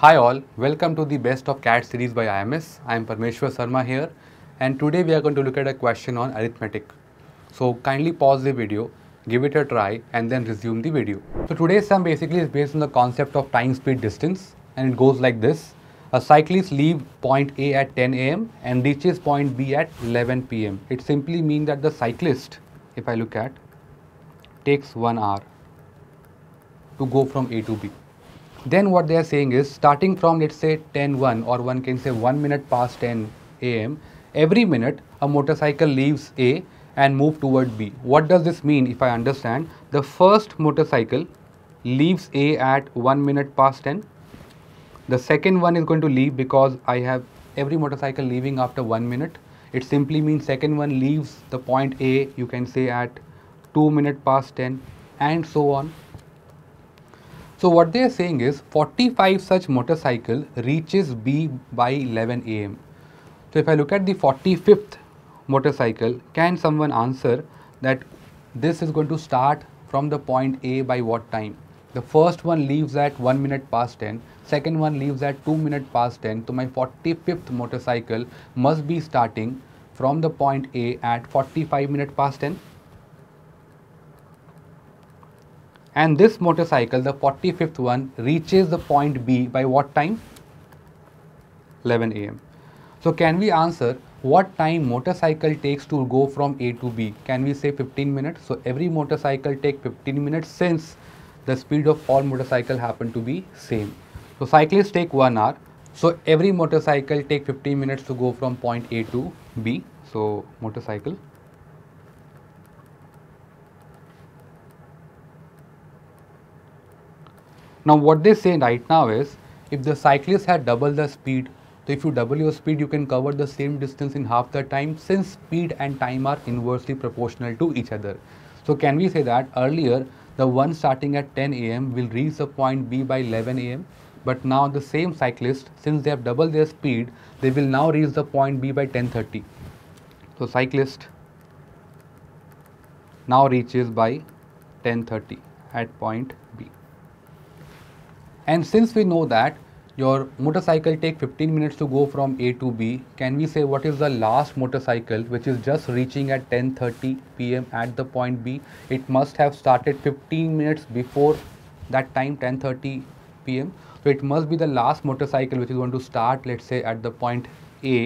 Hi all, welcome to the Best of CAT series by IMS. I am Parmeshwar Sharma here and today we are going to look at a question on arithmetic. So kindly pause the video, give it a try and then resume the video. So today's sum basically is based on the concept of time speed distance and it goes like this. A cyclist leaves point A at 10 am and reaches point B at 11 pm. It simply means that the cyclist, if I look at, takes 1 hour to go from A to B then what they are saying is starting from let's say 10 1 or one can say 1 minute past 10 am every minute a motorcycle leaves a and move toward b. What does this mean if i understand? The first motorcycle leaves a at 1 minute past 10 the second one is going to leave because i have every motorcycle leaving after 1 minute. It simply means second one leaves the point a you can say at 2 minute past 10 and so on so what they are saying is 45 such motorcycle reaches B by 11 am. So if I look at the 45th motorcycle, can someone answer that this is going to start from the point A by what time? The first one leaves at 1 minute past 10, second one leaves at 2 minute past 10. So my 45th motorcycle must be starting from the point A at 45 minute past 10. And this motorcycle the 45th one reaches the point B by what time? 11 am so can we answer what time motorcycle takes to go from A to B? Can we say 15 minutes? So every motorcycle take 15 minutes since the speed of all motorcycle happen to be same. So cyclists take 1 hour. So every motorcycle take 15 minutes to go from point A to B. So motorcycle Now what they say right now is if the cyclist had double the speed, so if you double your speed you can cover the same distance in half the time since speed and time are inversely proportional to each other. So can we say that earlier the one starting at 10 am will reach the point B by 11 am but now the same cyclist since they have doubled their speed they will now reach the point B by 10.30. So cyclist now reaches by 10.30 at point B. And since we know that your motorcycle take 15 minutes to go from A to B, can we say what is the last motorcycle which is just reaching at 10:30 pm at the point B? It must have started 15 minutes before that time 10:30 pm. So it must be the last motorcycle which is going to start let's say at the point A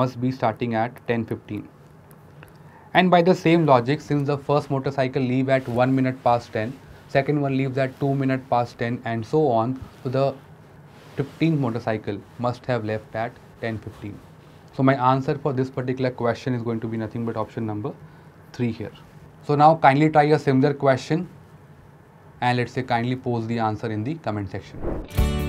must be starting at 10:15. And by the same logic since the first motorcycle leave at 1 minute past 10 second one leaves at 2 minutes past 10 and so on. So the 15th motorcycle must have left at 10.15 so my answer for this particular question is going to be nothing but option number 3 here. So now kindly try a similar question and let's say kindly post the answer in the comment section